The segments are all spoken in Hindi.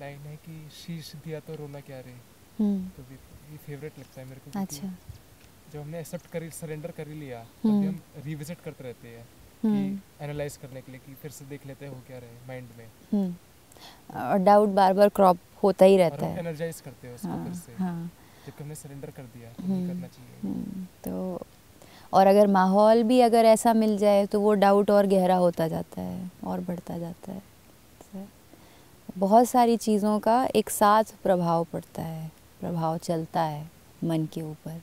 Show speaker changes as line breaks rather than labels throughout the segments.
लाइन है कि शीश दिया तो रोना क्या रे?
हम्म।
तो भी ये फेवरेट लगता है मेरे को
अच्छा।
जब हमने एक्सेप्ट कर सरेंडर कर ही लिया
हम्म।
तभी हम रिविजिट करते रहते हैं
हम्म।
कि एनालाइज करने के लिए कि फिर से देख लेते हैं हो क्या रहे माइंड में।
हम्म। और डाउट बार बार क्रॉप होता ही रहता है।
एनर्जाइज करते हैं उसको
हाँ
फिर से।
हाँ।
जबकि हमने सरेंडर कर दिया तो
हम्म,
नहीं करना चाहिए।
हम्म, तो और अगर माहौल भी अगर ऐसा मिल जाए तो वो डाउट और गहरा होता जाता है और बढ़ता जाता है। बहुत सारी चीज़ों का एक साथ प्रभाव पड़ता है, प्रभाव चलता है मन के ऊपर।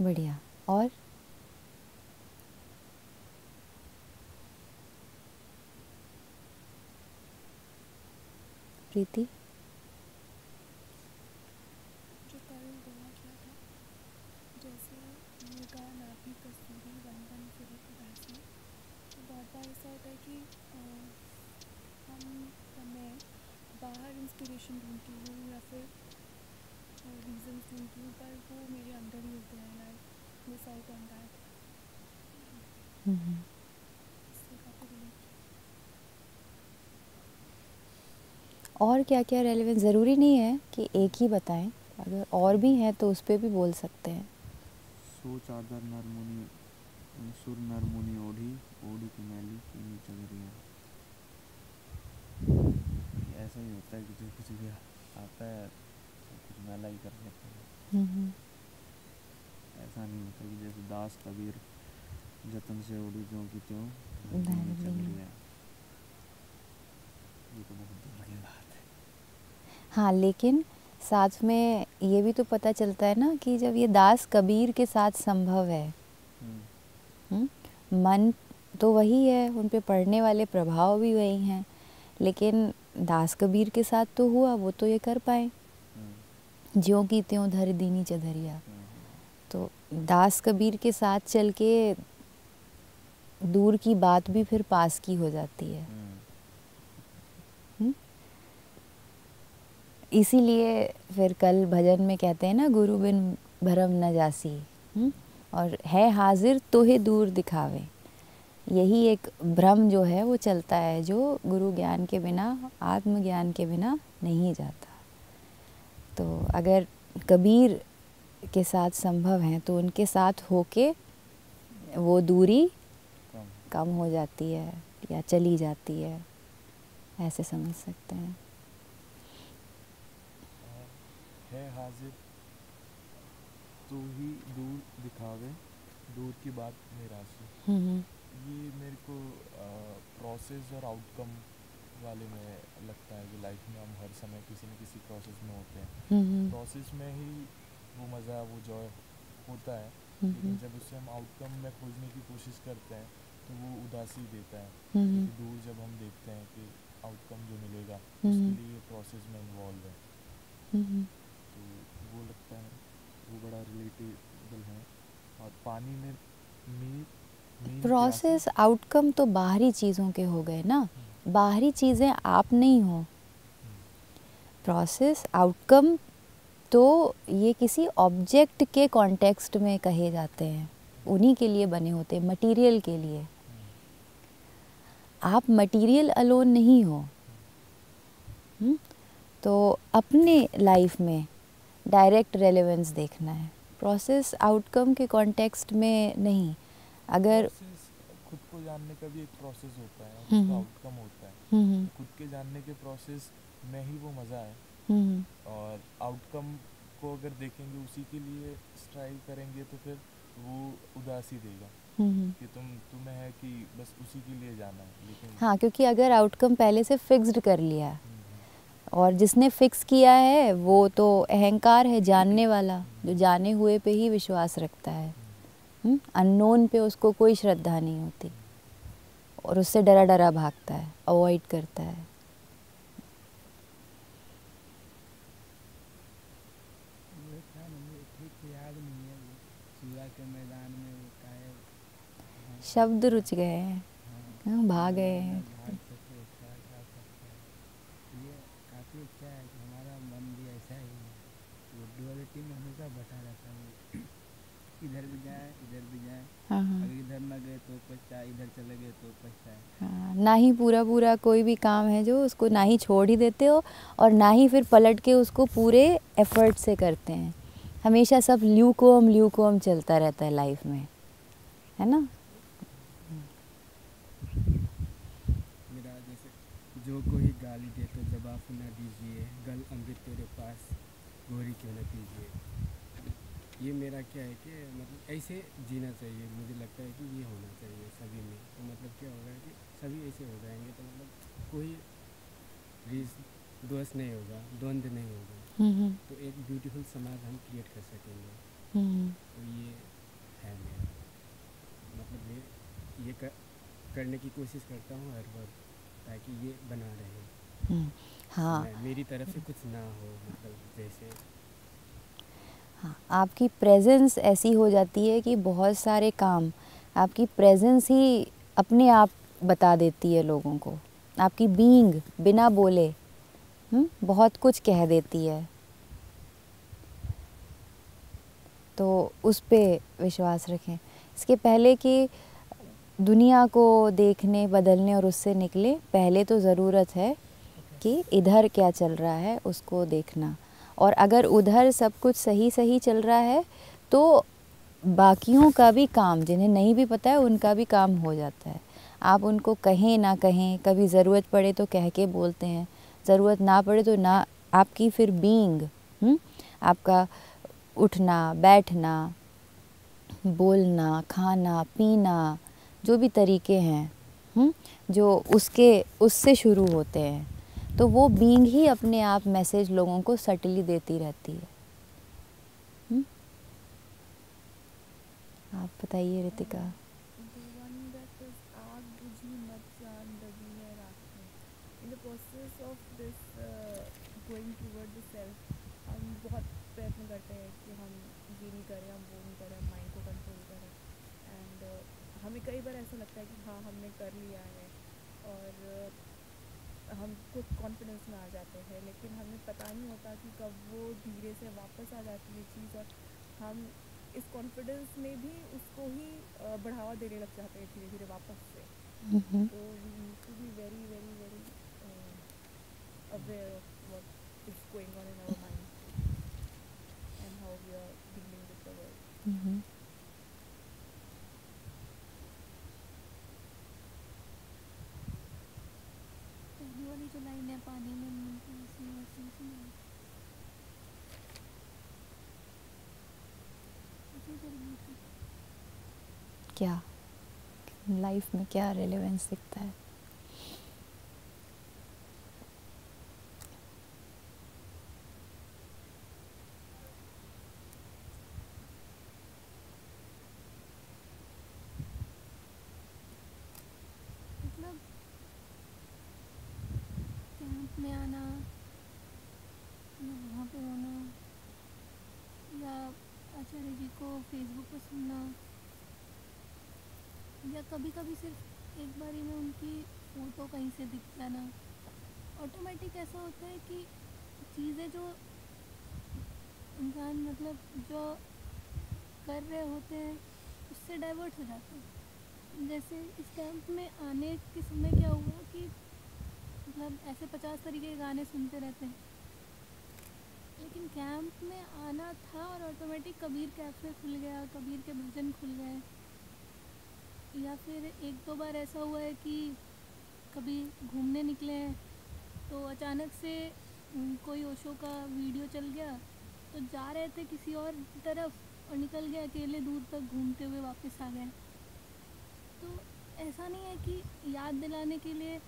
बढ़िया। और? प्रीति
जो कल दुआ किया था जैसे ये गाना नाभि कस्तूरी वंदन फिरे उदासी तो बहुत बार ऐसा होता है कि अ, हम मैं इंस्पिरेशन ढूंढती हूँ या फिर रीजन ढूंढती हूँ पर वो मेरे अंदर ही होते हैं I miss out on that
और क्या क्या रेलेवेंस ज़रूरी नहीं है कि एक ही बताएँ? अगर और भी हैं तो उस पर भी बोल सकते हैं।
सो चादर नरमुनि सुर नरमुनि ओढ़ी ओढ़ी की मैली की नीचे ऐसा ही होता है कि जो कुछ भी आता है सब कुछ मैला ही कर लेते हैं। ऐसा नहीं होता कि जैसे दास कबीर जतन से ओढ़ी त्यों की त्यों ये तो बहुत की बात है।
हाँ लेकिन साथ में ये भी तो पता चलता है ना कि जब ये दास कबीर के साथ संभव है
हम्म,
हम्म, मन तो वही है उन पे पड़ने वाले प्रभाव भी वही हैं। लेकिन दास कबीर के साथ तो हुआ वो तो ये कर पाए।
हम्म,
ज्यों की त्यों धर दीनी चधरिया।
हम्म,
तो दास कबीर के साथ चल के दूर की बात भी फिर पास की हो जाती है।
हम्म,
इसीलिए फिर कल भजन में कहते हैं ना गुरु बिन भरम न जासी। हम्म? और है हाजिर तो ही दूर दिखावे। यही एक भ्रम जो है वो चलता है जो गुरु ज्ञान के बिना आत्मज्ञान के बिना नहीं जाता। तो अगर कबीर के साथ संभव है तो उनके साथ होके वो दूरी
कम
हो जाती है या चली जाती है ऐसे समझ सकते हैं।
है हाजिर तू ही दूर दिखावे दूर की बात निराशी
हम्म।
ये मेरे को प्रोसेस और आउटकम वाले में लगता है कि लाइफ में हम हर समय किसी न किसी प्रोसेस में होते हैं।
हम्म
प्रोसेस में ही वो मज़ा वो जॉय होता है।
हम्म,
लेकिन जब उससे हम आउटकम में खोजने की कोशिश करते हैं तो वो उदासी देता है।
हम्म
दूर जब हम देखते हैं कि आउटकम जो मिलेगा
हम्म।
उसके लिए प्रोसेस में इन्वॉल्व है।
हम्म
तो वो लगता है वो बड़ा रिलेटेबल है। और पानी में मीन
प्रोसेस आउटकम तो बाहरी चीज़ों के हो गए ना। बाहरी चीज़ें आप नहीं हो। प्रोसेस आउटकम तो ये किसी ऑब्जेक्ट के कॉन्टेक्स्ट में कहे जाते हैं। उन्हीं के लिए बने होते हैं मटेरियल के लिए। आप मटेरियल अलोन नहीं हो। हम्म? तो अपने लाइफ में डायरेक्ट रेलेवेंस देखना है। प्रोसेस आउटकम के कॉन्टेक्स्ट में नहीं। अगर
खुद को जानने का भी एक प्रोसेस होता है
हम्म,
उसका
हम्म।
आउटकम होता है।
हम्म हम्म,
खुद के जानने के प्रोसेस में ही वो मज़ा है
हम्म,
और आउटकम को अगर देखेंगे उसी के लिए स्ट्राइव करेंगे तो फिर वो उदासी देगा
हम्म, हम्म।
कि तुम तुम्हें है कि बस उसी के लिए जाना है लेकिन
हाँ क्योंकि अगर आउटकम पहले से फिक्स्ड कर लिया
हम्म,
और जिसने फिक्स किया है वो तो अहंकार है जानने वाला जो जाने हुए पे ही विश्वास रखता है। अननोन पे उसको कोई श्रद्धा नहीं होती। और उससे डरा डरा भागता है अवॉइड करता है। शब्द रुच गए हाँ,
हाँ,
भाग गए हैं
भाग सके क्या क्या सकता है ये काफ़ी अच्छा है कि हमारा मन भी ऐसा ही है वो डुअलिटी में हमेशा बटा रहता है इधर भी जाए इधर भी जाए
हाँ हाँ
अगर इधर न गए तो पछताए इधर चले गए तो पछताए
हाँ, ना ही पूरा पूरा कोई भी काम है जो उसको ना ही छोड़ ही देते हो और ना ही फिर पलट के उसको पूरे एफर्ट से करते हैं। हमेशा सब ल्यूकोम ल्यूकोम चलता रहता है लाइफ में। है ना?
मेरा जैसे जो कोई गाली दे तो जवाब न दीजिए गल अमृत तेरे पास गोरी क्यों न पीजिए ये मेरा क्या है कि मतलब ऐसे जीना चाहिए मुझे लगता है कि ये होना चाहिए सभी में। तो मतलब क्या होगा कि सभी ऐसे हो जाएँगे तो मतलब कोई रीस दोष नहीं होगा द्वंद्व नहीं होगा।
हम्म, हम्म,
तो एक ब्यूटीफुल समाज हम क्रिएट कर सकेंगे।
हम्म,
तो ये है मेरा। मतलब ये ये कर, करने की कोशिश करता हूँ हर वक्त ताकि ये बना रहे।
हाँ।
मेरी तरफ़ से कुछ ना हो मतलब जैसे
हाँ आपकी प्रेजेंस ऐसी हो जाती है कि बहुत सारे काम आपकी प्रेजेंस ही अपने आप बता देती है लोगों को। आपकी बीइंग बिना बोले हम्म, बहुत कुछ कह देती है। तो उस पे विश्वास रखें। इसके पहले कि दुनिया को देखने बदलने और उससे निकले पहले तो ज़रूरत है कि इधर क्या चल रहा है उसको देखना। और अगर उधर सब कुछ सही सही चल रहा है तो बाकियों का भी काम, जिन्हें नहीं भी पता है, उनका भी काम हो जाता है। आप उनको कहें ना कहें, कभी ज़रूरत पड़े तो कह के बोलते हैं, ज़रूरत ना पड़े तो ना आपकी फिर बींग आपका उठना, बैठना, बोलना, खाना, पीना, जो भी तरीके हैं हुँ? जो उसके, उससे शुरू होते हैं। तो वो बींग ही अपने आप मैसेज लोगों को सटली देती रहती है हुँ? आप बताइए, Ritika
The one that is आग बुझी मत जान दबी है रास्ते in the process of this uh, going toward the self हम बहुत प्रयत्न करते हैं कि हम ये नहीं करें हम वो नहीं करें हम माइंड को कंट्रोल करें एंड हमें कई बार ऐसा लगता है कि हाँ हमने कर लिया है और uh, हम कुछ कॉन्फिडेंस में आ जाते हैं लेकिन हमें पता कि कब वो धीरे से वापस आ जाती है चीज़ और हम इस कॉन्फिडेंस में भी उसको ही बढ़ावा देने लग जाते हैं धीरे धीरे वापस से। तो we need to be very very very aware of what is going on in our mind and how we are dealing with the world
hmm,
पहली वाली जो लाइन है पानी में मिलती है उसी वैसे ही सुनाई मुझे ज़रूरी थी
क्या? लाइफ में क्या रेलेवेंस दिखता है
मतलब कैंप में आना या वहाँ पे होना या आचार्य जी को फेसबुक पर सुनना या कभी कभी सिर्फ़ एक बारी में उनकी फ़ोटो कहीं से दिख जाना। ऑटोमेटिक ऐसा होता है कि चीज़ें जो इंसान मतलब जो कर रहे होते हैं, उससे डाइवर्ट हो जाते हैं। जैसे इस कैंप में आने के समय क्या हुआ कि मतलब ऐसे पचास तरीके के गाने सुनते रहते हैं। लेकिन कैंप में आना था और ऑटोमेटिक कबीर कैफ़े खुल गया, कबीर के भजन खुल गए। या फिर एक दो बार ऐसा हुआ है कि कभी घूमने निकले हैं तो अचानक से कोई ओशो का वीडियो चल गया तो जा रहे थे किसी और तरफ़ और निकल गए, अकेले दूर तक घूमते हुए वापस आ गए। तो ऐसा नहीं है कि याद दिलाने के लिए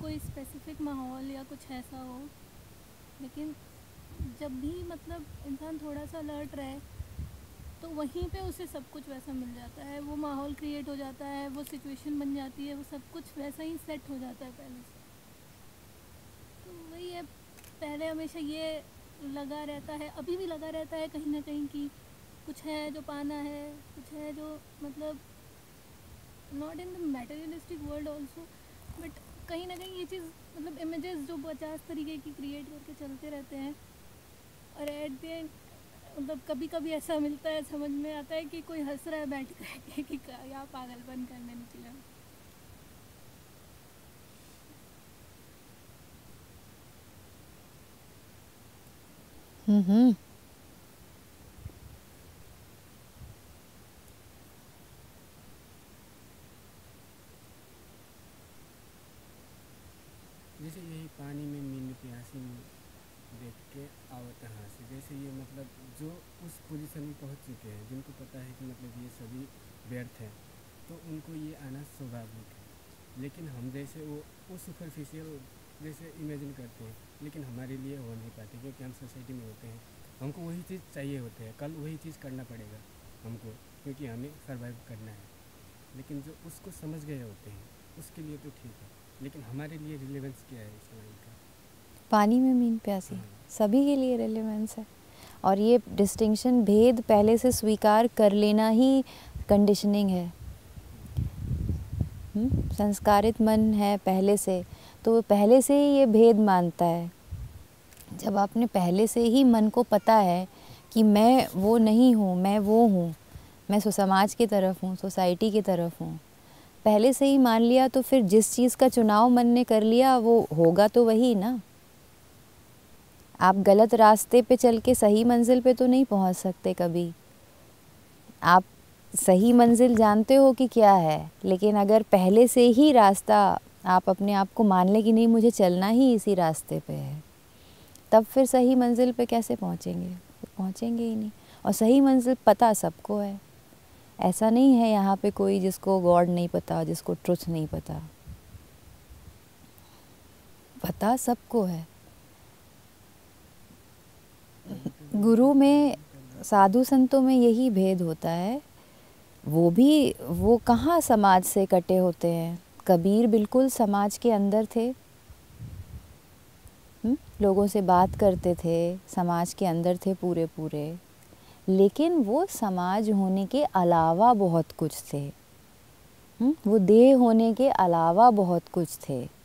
कोई स्पेसिफिक माहौल या कुछ ऐसा हो, लेकिन जब भी मतलब इंसान थोड़ा सा अलर्ट रहे तो वहीं पे उसे सब कुछ वैसा मिल जाता है, वो माहौल क्रिएट हो जाता है, वो सिचुएशन बन जाती है, वो सब कुछ वैसा ही सेट हो जाता है पहले से। तो वही है, पहले हमेशा ये लगा रहता है, अभी भी लगा रहता है कहीं ना कहीं कि कुछ है जो पाना है, कुछ है जो मतलब not in the materialistic world also but कहीं ना कहीं ये चीज़ मतलब इमेजेस जो पचास तरीके की क्रिएट करके चलते रहते हैं, और एट द एंड मतलब कभी कभी ऐसा मिलता है, समझ में आता है कि कोई हंस रहा है बैठ कर कि क्या पागलपन करने निकले हो।
हम्म हम्म
जैसे यही पानी में मीन प्यासी में देख के आवत यहाँ से जैसे ये मतलब जो उस पोजीशन में पहुँच चुके हैं जिनको पता है कि मतलब ये सभी व्यर्थ है तो उनको ये आना स्वाभाविक है लेकिन हम जैसे वो वो सुपरफिशियल जैसे इमेजिन करते हैं लेकिन हमारे लिए हो नहीं पाते क्योंकि हम सोसाइटी में होते हैं हमको वही चीज़ चाहिए होते हैं कल वही चीज़ करना पड़ेगा हमको क्योंकि हमें सर्वाइव करना है लेकिन जो उसको समझ गए होते हैं उसके लिए तो ठीक है लेकिन हमारे लिए रिलेवेंस क्या है इस लाइन का
पानी में मीन प्यासी
हाँ।
सभी के लिए रिलेवेंस है और ये डिस्टिंक्शन भेद पहले से स्वीकार कर लेना ही कंडीशनिंग है? संस्कारित मन है पहले से तो वो पहले से ही ये भेद मानता है। जब आपने पहले से ही मन को पता है कि मैं वो नहीं हूँ, मैं वो हूँ, मैं समाज की तरफ़ हूँ, सोसाइटी की तरफ़ हूँ, पहले से ही मान लिया तो फिर जिस चीज़ का चुनाव मन ने कर लिया वो होगा तो वही ना। आप गलत रास्ते पे चल के सही मंजिल पे तो नहीं पहुँच सकते कभी। आप सही मंजिल जानते हो कि क्या है? लेकिन अगर पहले से ही रास्ता आप अपने आप को मान लें कि नहीं, मुझे चलना ही इसी रास्ते पे है, तब फिर सही मंजिल पे कैसे पहुँचेंगे? पहुँचेंगे ही नहीं। और सही मंजिल पता सबको है। ऐसा नहीं है यहाँ पे कोई जिसको गॉड नहीं पता, जिसको ट्रुथ नहीं पता। पता सबको है। गुरु में, साधु संतों में यही भेद होता है वो भी, वो कहाँ समाज से कटे होते हैं? कबीर बिल्कुल समाज के अंदर थे। हुँ? लोगों से बात करते थे, समाज के अंदर थे पूरे पूरे लेकिन वो समाज होने के अलावा बहुत कुछ थे। हुँ? वो देह होने के अलावा बहुत कुछ थे।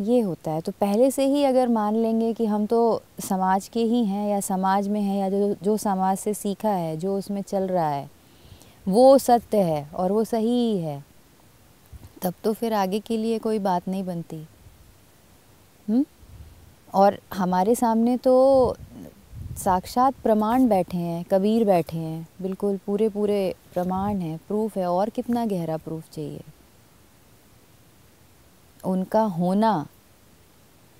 ये होता है। तो पहले से ही अगर मान लेंगे कि हम तो समाज के ही हैं या समाज में हैं या जो जो समाज से सीखा है, जो उसमें चल रहा है, वो सत्य है और वो सही ही है। तब तो फिर आगे के लिए कोई बात नहीं बनती। हुँ? और हमारे सामने तो साक्षात प्रमाण बैठे हैं, कबीर बैठे हैं। बिल्कुल पूरे पूरे प्रमाण हैं, प्रूफ है और कितना गहरा प्रूफ चाहिए। उनका होना।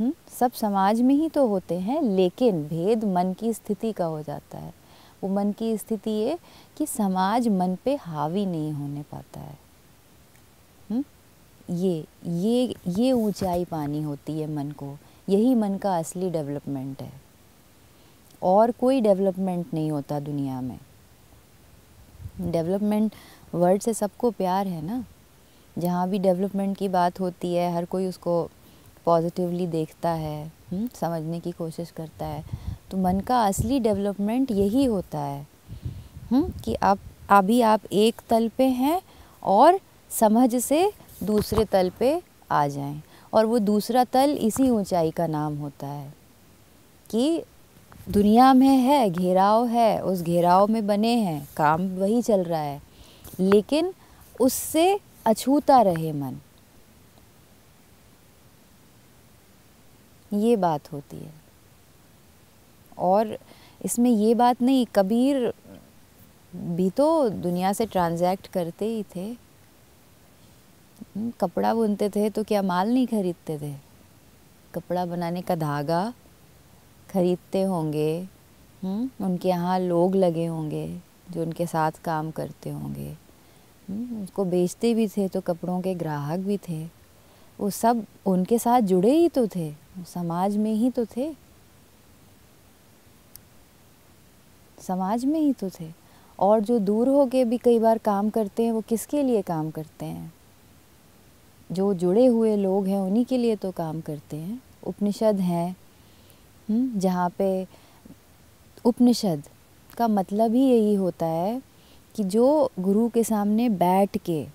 हुँ? सब समाज में ही तो होते हैं, लेकिन भेद मन की स्थिति का हो जाता है। वो मन की स्थिति ये कि समाज मन पे हावी नहीं होने पाता है। हुँ? ये ये ये ऊंचाई पानी होती है मन को। यही मन का असली डेवलपमेंट है। और कोई डेवलपमेंट नहीं होता दुनिया में। डेवलपमेंट वर्ड से सबको प्यार है ना? जहाँ भी डेवलपमेंट की बात होती है, हर कोई उसको पॉजिटिवली देखता है हुँ? समझने की कोशिश करता है तो मन का असली डेवलपमेंट यही होता है हुँ? कि आप, अभी आप एक तल पे हैं और समझ से दूसरे तल पे आ जाएँ और वो दूसरा तल इसी ऊंचाई का नाम होता है, कि दुनिया में है, घेराव है, उस घेराव में बने हैं, काम वही चल रहा है लेकिन उससे अछूता रहे मन। ये बात होती है। और इसमें ये बात नहीं कबीर भी तो दुनिया से ट्रांजैक्ट करते ही थे। हम्म, कपड़ा बुनते थे तो क्या माल नहीं खरीदते थे? कपड़ा बनाने का धागा खरीदते होंगे हम्म, उनके यहाँ लोग लगे होंगे जो उनके साथ काम करते होंगे। उसको बेचते भी थे तो कपड़ों के ग्राहक भी थे। वो सब उनके साथ जुड़े ही तो थे समाज में ही तो थे। समाज में ही तो थे। और जो दूर हो के भी कई बार काम करते हैं वो किसके लिए काम करते हैं? जो जुड़े हुए लोग हैं उन्हीं के लिए तो काम करते हैं। उपनिषद हैं हम्म, जहाँ पे उपनिषद का मतलब ही यही होता है कि जो गुरु के सामने बैठ के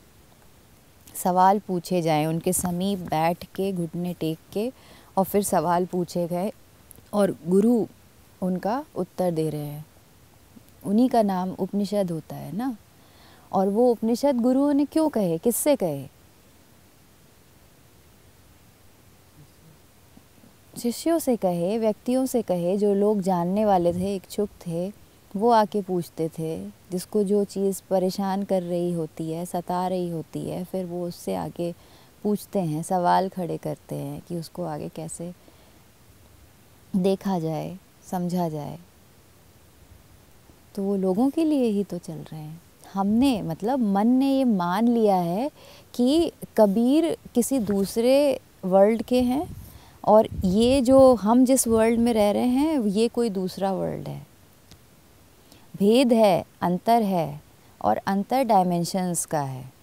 सवाल पूछे जाएँ, उनके समीप बैठ के घुटने टेक के और फिर सवाल पूछे गए और गुरु उनका उत्तर दे रहे हैं। उन्हीं का नाम उपनिषद होता है ना? और वो उपनिषद गुरुओं ने क्यों कहे? किससे कहे? शिष्यों से कहे, व्यक्तियों से कहे, जो लोग जानने वाले थे, इच्छुक थे। वो आके पूछते थे, जिसको जो चीज़ परेशान कर रही होती है, सता रही होती है, फिर वो उससे आके पूछते हैं, सवाल खड़े करते हैं कि उसको आगे कैसे देखा जाए, समझा जाए। तो वो लोगों के लिए ही तो चल रहे हैं। हमने मतलब मन ने ये मान लिया है कि कबीर किसी दूसरे वर्ल्ड के हैं और ये जो हम जिस वर्ल्ड में रह रहे हैं, ये कोई दूसरा वर्ल्ड है। भेद है, अंतर है और अंतर डायमेंशंस का है।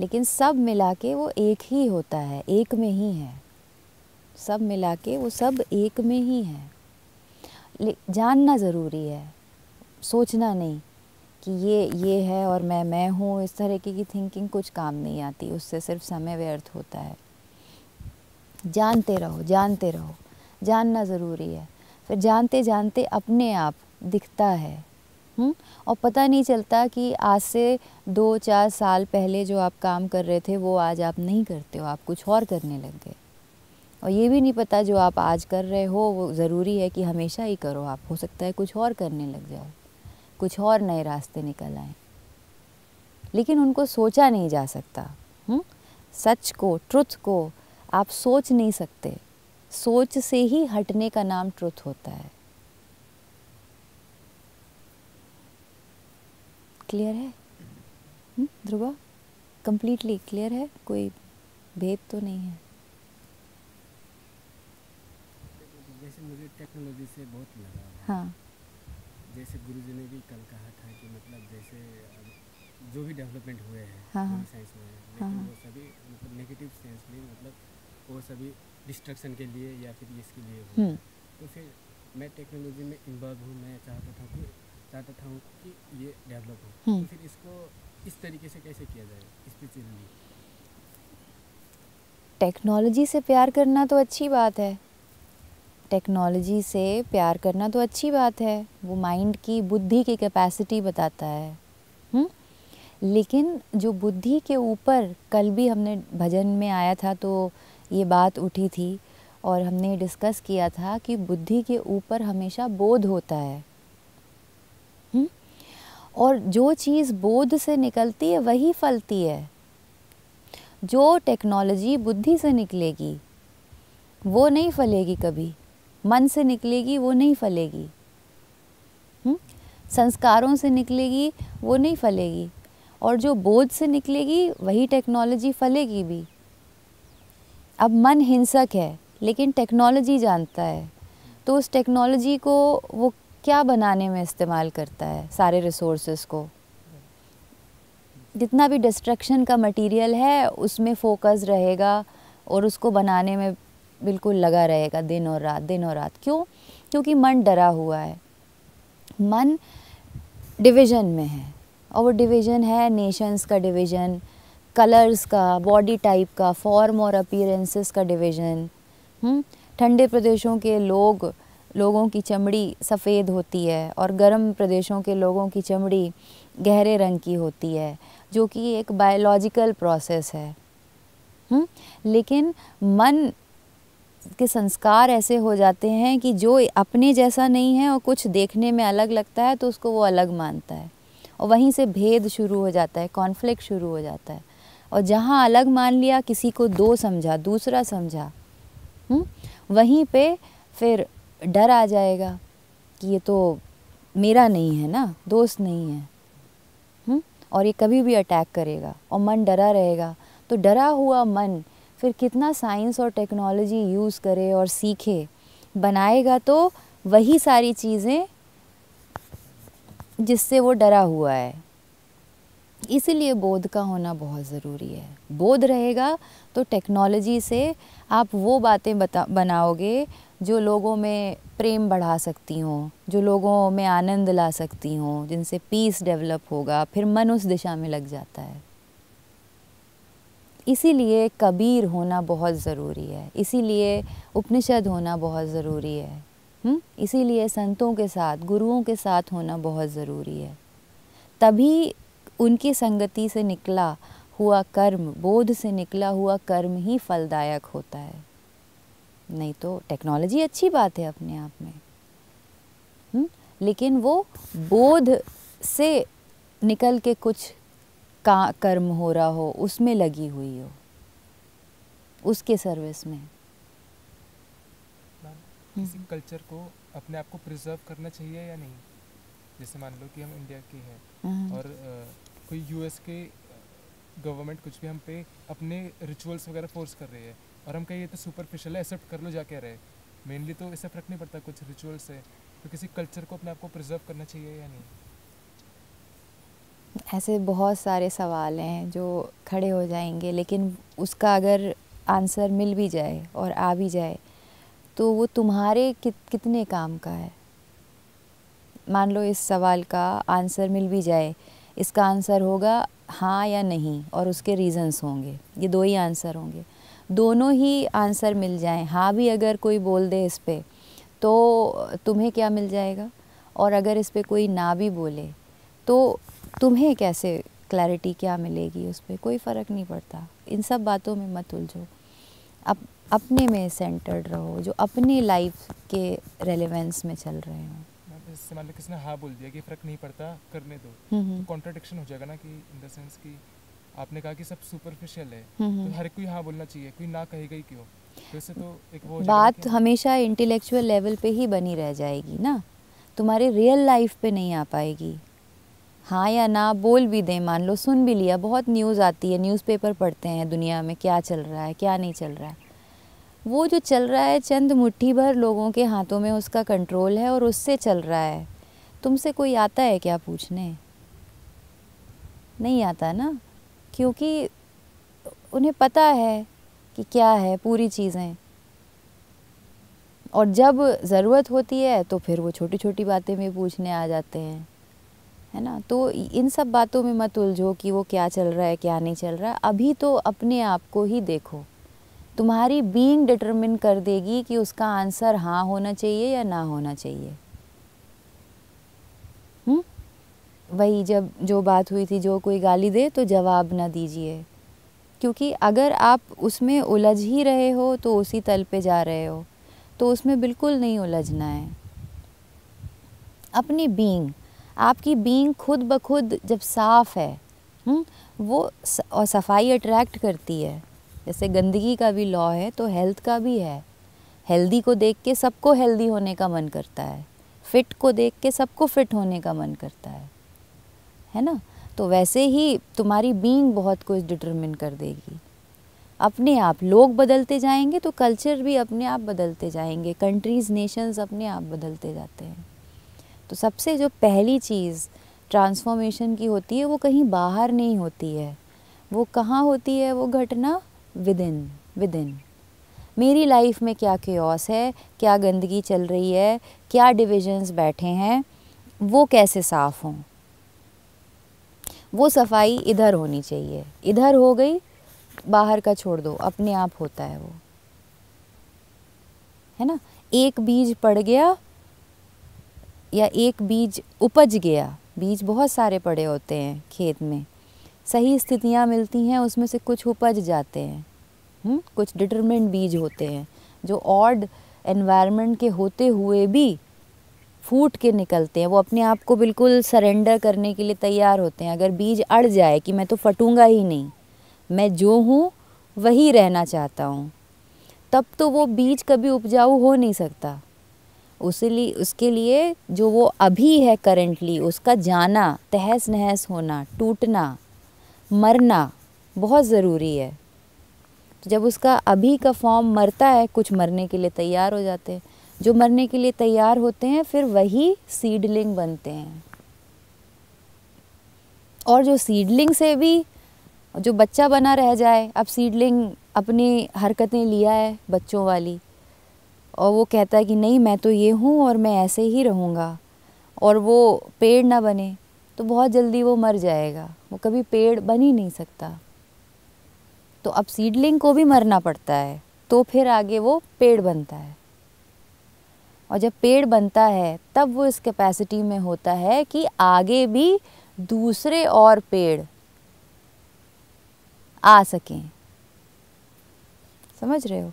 लेकिन सब मिला के वो एक ही होता है, एक में ही है। सब मिला के वो सब एक में ही है। जानना ज़रूरी है, सोचना नहीं कि ये ये है और मैं मैं हूँ। इस तरह की थिंकिंग कुछ काम नहीं आती, उससे सिर्फ़ समय व्यर्थ होता है। जानते रहो जानते रहो, जानना ज़रूरी है। फिर जानते जानते अपने आप दिखता है। हुँ? और पता नहीं चलता कि आज से दो चार साल पहले जो आप काम कर रहे थे, वो आज आप नहीं करते हो, आप कुछ और करने लग गए। और ये भी नहीं पता जो आप आज कर रहे हो, वो ज़रूरी है कि हमेशा ही करो आप। हो सकता है कुछ और करने लग जाओ, कुछ और नए रास्ते निकल आए। लेकिन उनको सोचा नहीं जा सकता। हुँ? सच को, ट्रुथ को आप सोच नहीं सकते। सोच से ही हटने का नाम ट्रुथ होता है। क्लियर है? हम्म, ध्रुवा? कंप्लीटली क्लियर है? कोई भेद तो नहीं है।
जैसे मुझे टेक्नोलॉजी से बहुत लगा
हाँ।
जैसे गुरुजी ने भी कल कहा था कि मतलब जैसे जो भी डेवलपमेंट हुए हैं
हाँ, हाँ,
साइंस में
हाँ,
लेकिन
हाँ।
वो सभी मतलब नेगेटिव सेंस में मतलब वो सभी डिस्ट्रक्शन के लिए या फिर इसके लिए हुए
हम्म।
तो फिर मैं टेक्नोलॉजी में इन्वॉल्व हूँ मैं चाहता था कि चाहता था कि ये डेवलप हो।
हम्म।
तो फिर इसको इस तरीके से कैसे किया जाए स्पेशली
टेक्नोलॉजी से प्यार करना तो अच्छी बात है। टेक्नोलॉजी से प्यार करना तो अच्छी बात है। वो माइंड की बुद्धि की कैपेसिटी बताता है। हुँ? लेकिन जो बुद्धि के ऊपर कल भी हमने भजन में आया था तो ये बात उठी थी और हमने डिस्कस किया था कि बुद्धि के ऊपर हमेशा बोध होता है। हुँ? और जो चीज़ बोध से निकलती है, वही फलती है। जो टेक्नोलॉजी बुद्धि से निकलेगी, वो नहीं फलेगी कभी। मन से निकलेगी, वो नहीं फलेगी। हुँ? संस्कारों से निकलेगी, वो नहीं फलेगी। और जो बोध से निकलेगी, वही टेक्नोलॉजी फलेगी भी। अब मन हिंसक है, लेकिन टेक्नोलॉजी जानता है। तो उस टेक्नोलॉजी को वो क्या बनाने में इस्तेमाल करता है, सारे रिसोर्सेज को? जितना भी डिस्ट्रक्शन का मटेरियल है, उसमें फोकस रहेगा और उसको बनाने में बिल्कुल लगा रहेगा दिन और रात, दिन और रात। क्यों? क्योंकि मन डरा हुआ है। मन डिवीज़न में है और वो डिवीज़न है नेशंस का डिवीज़न कलर्स का बॉडी टाइप का फॉर्म और अपीरेंसेस का डिवीज़न ठंडे प्रदेशों के लोग, लोगों की चमड़ी सफ़ेद होती है और गर्म प्रदेशों के लोगों की चमड़ी गहरे रंग की होती है, जो कि एक बायोलॉजिकल प्रोसेस है। हुँ? लेकिन मन के संस्कार ऐसे हो जाते हैं कि जो अपने जैसा नहीं है और कुछ देखने में अलग लगता है तो उसको वो अलग मानता है। और वहीं से भेद शुरू हो जाता है कॉन्फ्लिक्ट शुरू हो जाता है। और जहाँ अलग मान लिया, किसी को दो समझा, दूसरा समझा हुँ? वहीं पे फिर डर आ जाएगा कि ये तो मेरा नहीं है ना, दोस्त नहीं है हुँ? और ये कभी भी अटैक करेगा और मन डरा रहेगा तो डरा हुआ मन फिर कितना साइंस और टेक्नोलॉजी यूज़ करे और सीखे, बनाएगा तो वही सारी चीज़ें जिससे वो डरा हुआ है इसीलिए बोध का होना बहुत ज़रूरी है। बोध रहेगा तो टेक्नोलॉजी से आप वो बातें बता, बनाओगे जो लोगों में प्रेम बढ़ा सकती हों, जो लोगों में आनंद ला सकती हों, जिनसे पीस डेवलप होगा, फिर मन उस दिशा में लग जाता है। इसीलिए कबीर होना बहुत ज़रूरी है। इसीलिए उपनिषद होना बहुत ज़रूरी है? इसीलिए संतों के साथ, गुरुओं के साथ होना बहुत ज़रूरी है। तभी उनकी संगति से निकला हुआ कर्म बोध से निकला हुआ कर्म ही फलदायक होता है। नहीं तो टेक्नोलॉजी अच्छी बात है अपने आप में। हुँ? लेकिन वो बोध से निकल के कुछ का कर्म हो रहा हो उसमें लगी हुई हो उसके सर्विस में।
किसी कल्चर को अपने आप को प्रिजर्व करना चाहिए या नहीं? जैसे मान लो कि हम इंडिया के हैं और आ, कोई यूएस के गवर्नमेंट कुछ भी हम पे अपने रिचुअल्स वगैरह फोर्स कर रही है और हम कहीं ये तो सुपरफिशियल है एक्सेप्ट कर लो जा कह रहे। मेनली तो इससे फ़र्क नहीं पड़ता कुछ रिचुअल्स है तो किसी कल्चर को अपने आप को प्रिजर्व करना चाहिए या नहीं?
ऐसे बहुत सारे सवाल हैं जो खड़े हो जाएँगे, लेकिन उसका अगर आंसर मिल भी जाए और आ भी जाए तो वो तुम्हारे कित, कितने काम का है? मान लो इस सवाल का आंसर मिल भी जाए इसका आंसर होगा हाँ या नहीं, और उसके रीज़न्स होंगे। ये दो ही आंसर होंगे। दोनों ही आंसर मिल जाएँ। हाँ भी अगर कोई बोल दे इस पर तो तुम्हें क्या मिल जाएगा? और अगर इस पर कोई ना भी बोले तो तुम्हें कैसे क्लैरिटी क्या मिलेगी उस पर कोई फ़र्क नहीं पड़ता। इन सब बातों में मत उलझो। अप, अपने में सेंटर्ड रहो, जो अपनी लाइफ के रेलेवेंस में चल रहे हो।
जैसे मान लो किसी ने हाँ बोल दिया कि फ़र्क नहीं पड़ता करने दो। तो कॉन्ट्राडिक्शन हो जाएगा ना कि इन द सेंस कि आपने कहा कि सब सुपरफिशियल है तो हर कोई हाँ बोलना चाहिए कोई ना कहेगा ही क्यों? तो इससे तो एक वो
बात हमेशा इंटेलेक्चुअल लेवल पे ही बनी रह जाएगी ना। तुम्हारे रियल लाइफ पे नहीं आ पाएगी। हाँ या ना बोल भी दें मान लो सुन भी लिया। बहुत न्यूज़ आती है न्यूज़पेपर पढ़ते हैं दुनिया में क्या चल रहा है क्या नहीं चल रहा है। वो जो चल रहा है, चंद मुट्ठी भर लोगों के हाथों में उसका कंट्रोल है और उससे चल रहा है। तुमसे कोई आता है क्या पूछने? नहीं आता ना? क्योंकि उन्हें पता है कि क्या है, पूरी चीज़ें। और जब ज़रूरत होती है तो फिर वो छोटी छोटी बातें भी पूछने आ जाते हैं। है ना? तो इन सब बातों में मत उलझो कि वो क्या चल रहा है, क्या नहीं चल रहा। अभी तो अपने आप को ही देखो। तुम्हारी बीइंग डिटरमिन कर देगी कि उसका आंसर हाँ होना चाहिए या ना होना चाहिए हुँ? वही जब, जो बात हुई थी, जो कोई गाली दे तो जवाब ना दीजिए क्योंकि अगर आप उसमें उलझ ही रहे हो तो उसी तल पे जा रहे हो तो उसमें बिल्कुल नहीं उलझना है अपनी बीइंग आपकी बीइंग खुद ब खुद जब साफ़ है हुँ? वो और सफ़ाई अट्रैक्ट करती है जैसे गंदगी का भी लॉ है तो हेल्थ का भी है। हेल्दी को देख के सबको हेल्दी होने का मन करता है। फिट को देख के सबको फिट होने का मन करता है। है ना? तो वैसे ही तुम्हारी बीइंग बहुत कुछ डिटरमिन कर देगी। अपने आप, लोग बदलते जाएँगे तो कल्चर भी अपने आप बदलते जाएँगे। कंट्रीज़ नेशंस अपने आप बदलते जाते हैं। तो सबसे जो पहली चीज़ ट्रांसफॉर्मेशन की होती है, वो कहीं बाहर नहीं होती है। वो कहाँ होती है? वो घटना विद इन विद इन मेरी लाइफ में क्या क्योस है? क्या गंदगी चल रही है? क्या डिविजन्स बैठे हैं? वो कैसे साफ़ हों? वो सफ़ाई इधर होनी चाहिए। इधर हो गई, बाहर का छोड़ दो। अपने आप होता है वो। है ना? एक बीज पड़ गया या एक बीज उपज गया। बीज बहुत सारे पड़े होते हैं खेत में। सही स्थितियाँ मिलती हैं, उसमें से कुछ उपज जाते हैं। हुँ? कुछ डिटरमेंट बीज होते हैं, जो ऑड एनवायरनमेंट के होते हुए भी फूट के निकलते हैं। वो अपने आप को बिल्कुल सरेंडर करने के लिए तैयार होते हैं। अगर बीज अड़ जाए कि मैं तो फटूँगा ही नहीं, मैं जो हूँ, वही रहना चाहता हूँ, तब तो वो बीज कभी उपजाऊ हो नहीं सकता। उसीलिए उसके लिए जो वो अभी है करेंटली उसका जाना तहस नहस होना, टूटना मरना बहुत ज़रूरी है। तो जब उसका अभी का फॉर्म मरता है, कुछ मरने के लिए तैयार हो जाते हैं। जो मरने के लिए तैयार होते हैं, फिर वही सीडलिंग बनते हैं। और जो सीडलिंग से भी जो बच्चा बना रह जाए, अब सीडलिंग अपनी हरकतें लिया है बच्चों वाली और वो कहता है कि नहीं, मैं तो ये हूँ और मैं ऐसे ही रहूँगा और वो पेड़ ना बने। तो बहुत जल्दी वो मर जाएगा। वो कभी पेड़ बन ही नहीं सकता। तो अब सीडलिंग को भी मरना पड़ता है तो फिर आगे वो पेड़ बनता है। और जब पेड़ बनता है, तब वो इस कैपेसिटी में होता है कि आगे भी दूसरे और पेड़ आ सकें। समझ रहे हो?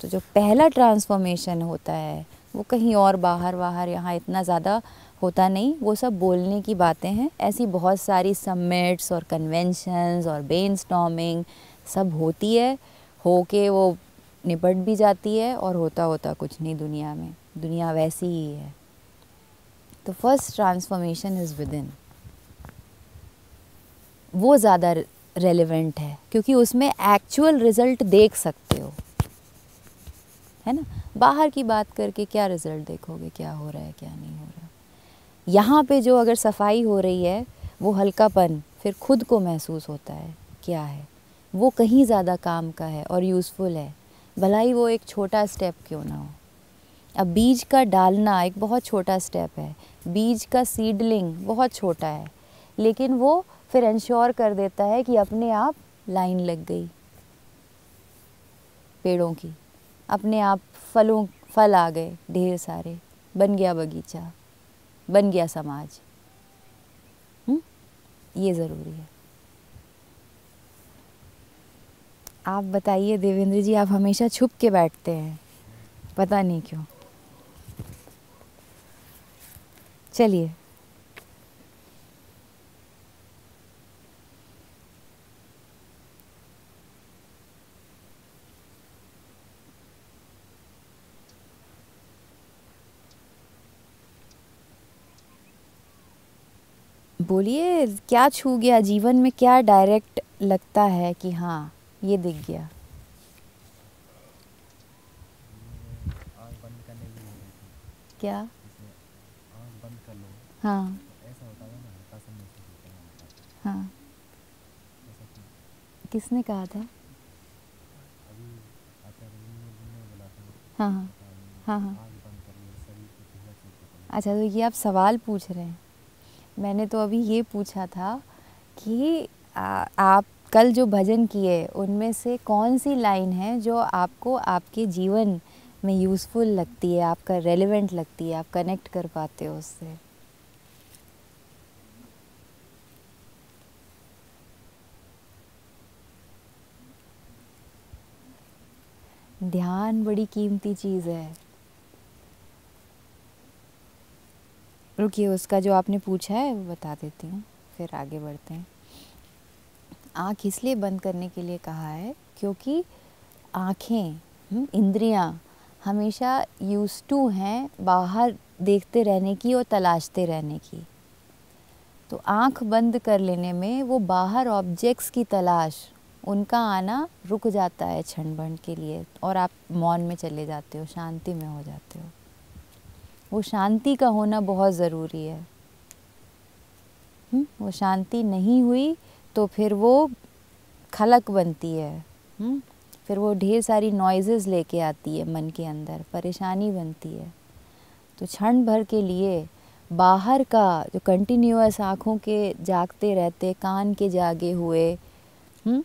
तो जो पहला ट्रांसफॉर्मेशन होता है, वो कहीं और बाहर बाहर यहाँ इतना ज़्यादा होता नहीं, वो सब बोलने की बातें हैं। ऐसी बहुत सारी समिट्स और कन्वेंशंस और बेन सब होती है हो के वो निपट भी जाती है और होता होता कुछ नहीं दुनिया में। दुनिया वैसी ही है। तो first transformation is within वो ज़्यादा रेलिवेंट है, क्योंकि उसमें एक्चुअल रिज़ल्ट देख सकते हो। है ना? बाहर की बात करके क्या रिज़ल्ट देखोगे? क्या हो रहा है, क्या नहीं हो रहा यहाँ पे जो अगर सफ़ाई हो रही है, वो हल्कापन, फिर खुद को महसूस होता है, क्या है? वो कहीं ज़्यादा काम का है और यूज़फुल है। भला ही वो एक छोटा स्टेप क्यों ना हो? अब बीज का डालना एक बहुत छोटा स्टेप है। बीज का सीडलिंग बहुत छोटा है। लेकिन वो फिर इंश्योर कर देता है कि अपने आप लाइन लग गई। पेड़ों की। अपने आप फलों, फल आ गए, ढेर सारे। बन गया बगीचा। बन गया समाज? ये ज़रूरी है। आप बताइए देवेंद्र जी, आप हमेशा छुप के बैठते हैं। पता नहीं क्यों। चलिए। बोलिए, क्या छू गया जीवन में? क्या डायरेक्ट लगता है कि हाँ ये दिख गया? क्या? हाँ।
है।
किसने कहा था? हाँ हाँ। हाँ हाँ। अच्छा तो ये आप सवाल पूछ रहे हैं। मैंने तो अभी ये पूछा था कि आ, आप कल जो भजन किए उनमें से कौन सी लाइन है जो आपको आपके जीवन में यूज़फुल लगती है आपका रेलेवेंट लगती है आप कनेक्ट कर पाते हो उससे? ध्यान बड़ी कीमती चीज़ है। रुकिए, उसका जो आपने पूछा है, वो बता देती हूँ, फिर आगे बढ़ते हैं। आँख इसलिए बंद करने के लिए कहा है, क्योंकि आँखें इंद्रियाँ हमेशा यूज़ टू हैं बाहर देखते रहने की और तलाशते रहने की। तो आँख बंद कर लेने में वो बाहर ऑब्जेक्ट्स की तलाश, उनका आना रुक जाता है क्षण भर के लिए, और आप मौन में चले जाते हो, शांति में हो जाते हो। वो शांति का होना बहुत ज़रूरी है हुँ? वो शांति नहीं हुई तो फिर वो खलक बनती है हुँ? फिर वो ढेर सारी नॉइज़ेस लेके आती है मन के अंदर, परेशानी बनती है तो क्षण भर के लिए बाहर का जो कंटिन्यूस आँखों के जागते रहते, कान के जागे हुए हुँ?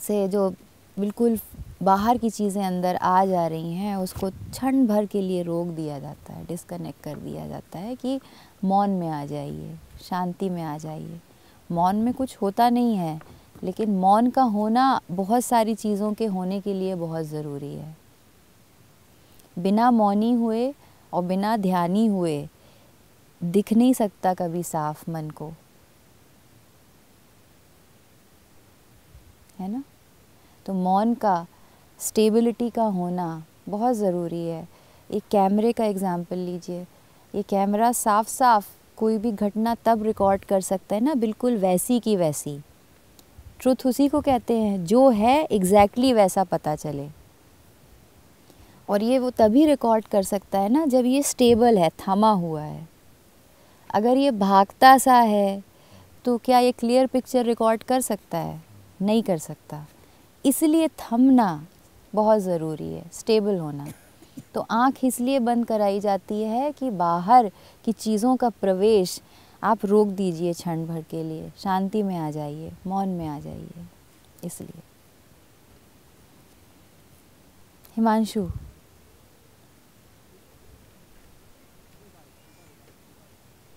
से जो बिल्कुल बाहर की चीज़ें अंदर आ जा रही हैं, उसको क्षण भर के लिए रोक दिया जाता है डिस्कनेक्ट कर दिया जाता है कि मौन में आ जाइए, शांति में आ जाइए। मौन में कुछ होता नहीं है, लेकिन मौन का होना बहुत सारी चीज़ों के होने के लिए बहुत ज़रूरी है। बिना मौनी हुए और बिना ध्यानी हुए दिख नहीं सकता कभी साफ़ मन को। है ना? तो मौन का स्टेबिलिटी का होना बहुत ज़रूरी है। एक कैमरे का एग्ज़ाम्पल लीजिए। ये कैमरा साफ़ साफ़ कोई भी घटना तब रिकॉर्ड कर सकता है ना, बिल्कुल वैसी की वैसी। ट्रुथ उसी को कहते हैं, जो है एग्जैक्टली exactly वैसा पता चले। और ये वो तभी रिकॉर्ड कर सकता है ना, जब ये स्टेबल है, थमा हुआ है। अगर ये भागता सा है तो क्या ये क्लियर पिक्चर रिकॉर्ड कर सकता है? नहीं कर सकता। इसलिए थमना बहुत ज़रूरी है स्टेबल होना। तो आँख इसलिए बंद कराई जाती है कि बाहर की चीज़ों का प्रवेश आप रोक दीजिए क्षण भर के लिए। शांति में आ जाइए, मौन में आ जाइए, इसलिए। हिमांशु।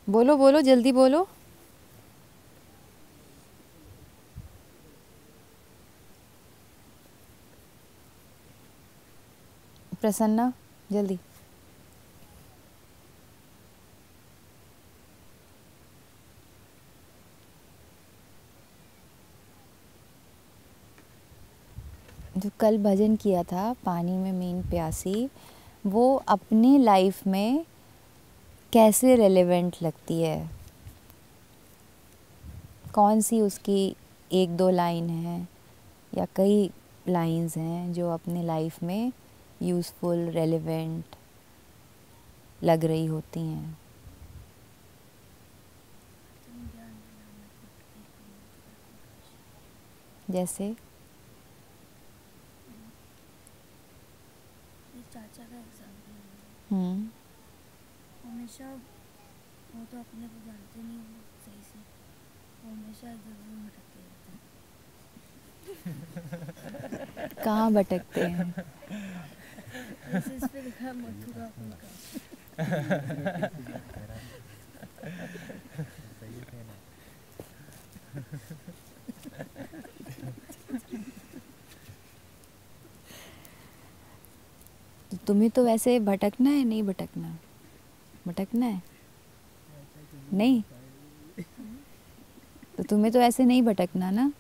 बोलो बोलो, जल्दी बोलो। प्रसन्ना, जल्दी। जो कल भजन किया था, पानी में मीन प्यासी, वो अपनी लाइफ में कैसे रेलेवेंट लगती है? कौन सी उसकी एक दो लाइन है, या कई लाइंस हैं जो अपने लाइफ में यूज़फुल रेलिवेंट लग रही होती हैं। जैसे?
चाचा का एग्ज़ाम्पल
हम्म।
हमेशा वो तो अपने को जानते नहीं हो सही से। वो हमेशा इधर उधर भटकते रहते हैं।
कहाँ भटकते हैं
जैसे इस पे लिखा है मथुरा उनका
तो तुम्हें तो वैसे भटकना है नहीं भटकना? भटकना है? नहीं? तो तुम्हें तो ऐसे नहीं भटकना ना?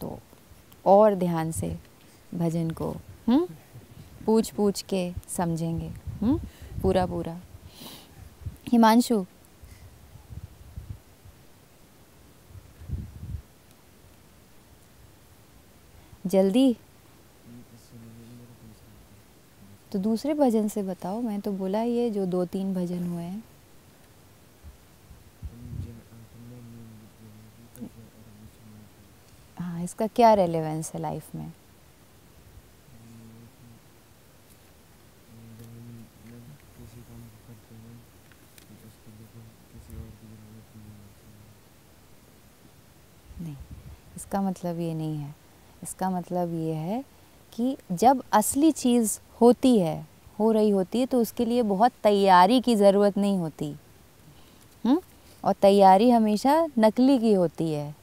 तो और ध्यान से भजन को हम्म? पूछ पूछ के समझेंगे। हम्म? पूरा पूरा। हिमांशु। जल्दी? तो दूसरे भजन से बताओ, मैं तो बोला ये जो दो तीन भजन हुए हैं। हाँ इसका क्या रेलेवेंस है लाइफ में? इसका मतलब ये नहीं है इसका मतलब ये है कि जब असली चीज़ होती है, हो रही होती है तो उसके लिए बहुत तैयारी की ज़रूरत नहीं होती हुँ? और तैयारी हमेशा नकली की होती है,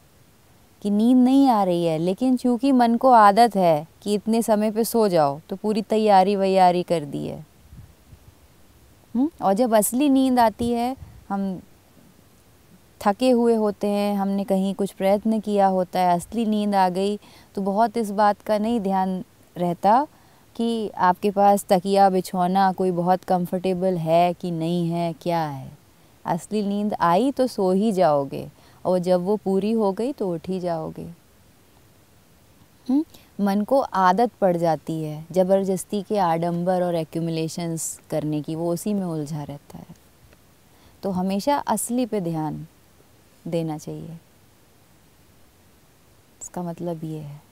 कि नींद नहीं आ रही है लेकिन चूँकि मन को आदत है कि इतने समय पे सो जाओ तो पूरी तैयारी वैयारी कर दी है हुँ? और जब असली नींद आती है, हम थके हुए होते हैं, हमने कहीं कुछ प्रयत्न किया होता है, असली नींद आ गई तो बहुत इस बात का नहीं ध्यान रहता कि आपके पास तकिया बिछौना कोई बहुत कंफर्टेबल है कि नहीं है, क्या है असली नींद आई तो सो ही जाओगे और जब वो पूरी हो गई तो उठ ही जाओगे? हम्म? मन को आदत पड़ जाती है, ज़बरदस्ती के आडंबर और एक्यूमुलेशंस करने की, वो उसी में उलझा रहता है तो हमेशा असली पे ध्यान देना चाहिए। इसका मतलब ये है।